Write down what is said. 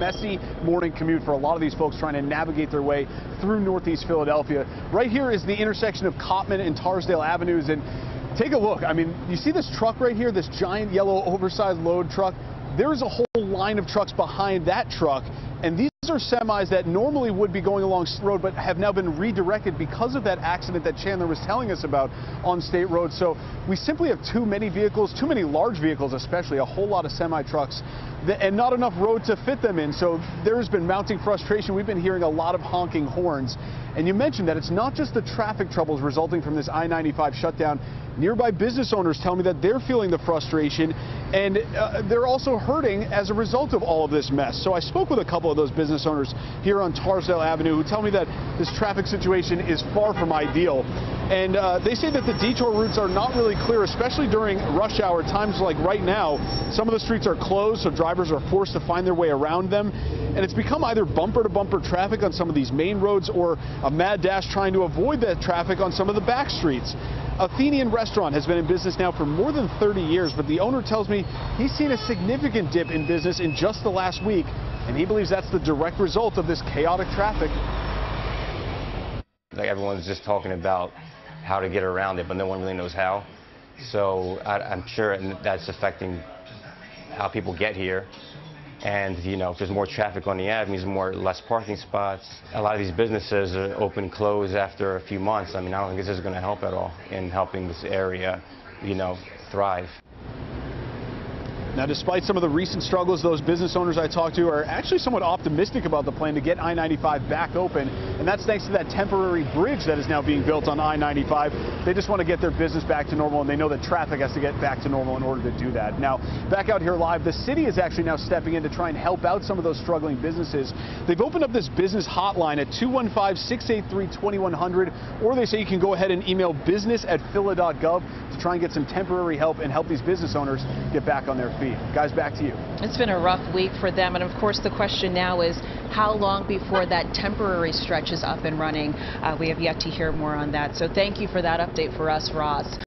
messy morning commute for a lot of these folks trying to navigate their way through northeast Philadelphia. Right here is the intersection of Cottman and Torresdale Avenues and take a look. I mean, you see this truck right here, this giant yellow oversized load truck? There's a whole line of trucks behind that truck and these are semis that normally would be going along State Road but have now been redirected because of that accident that Chandler was telling us about on State Road. So we simply have too many vehicles, too many large vehicles especially, a whole lot of semi trucks and not enough road to fit them in. So there's been mounting frustration. We've been hearing a lot of honking horns. And you mentioned that it's not just the traffic troubles resulting from this I-95 shutdown. Nearby business owners tell me that they're feeling the frustration and uh, they're also hurting as a result of all of this mess. So I spoke with a couple of those business owners here on Torresdale Avenue who tell me that this traffic situation is far from ideal. And uh, they say that the detour routes are not really clear, especially during rush hour times like right now. Some of the streets are closed, so drivers are forced to find their way around them. And it's become either bumper to bumper traffic on some of these main roads or a mad dash trying to avoid that traffic on some of the back streets. Athenian Restaurant has been in business now for more than 30 years, but the owner tells me he's seen a significant dip in business in just the last week, and he believes that's the direct result of this chaotic traffic. Like everyone's just talking about how to get around it, but no one really knows how. So I, am sure that's affecting how people get here. And, you know, if there's more traffic on the avenues, more less parking spots. A lot of these businesses are open, close after a few months. I mean, I don't think this is going to help at all in helping this area, you know, thrive. Now, despite some of the recent struggles, those business owners I talked to are actually somewhat optimistic about the plan to get I-95 back open, and that's thanks to that temporary bridge that is now being built on I-95. They just want to get their business back to normal, and they know that traffic has to get back to normal in order to do that. Now, back out here live, the city is actually now stepping in to try and help out some of those struggling businesses. They've opened up this business hotline at 215-683-2100, or they say you can go ahead and email business at phila.gov to try and get some temporary help and help these business owners get back on their feet feet. Guys, back to you. It's been a rough week for them, and of course the question now is how long before that temporary stretch is up and running? Uh, we have yet to hear more on that. So thank you for that update for us, Ross.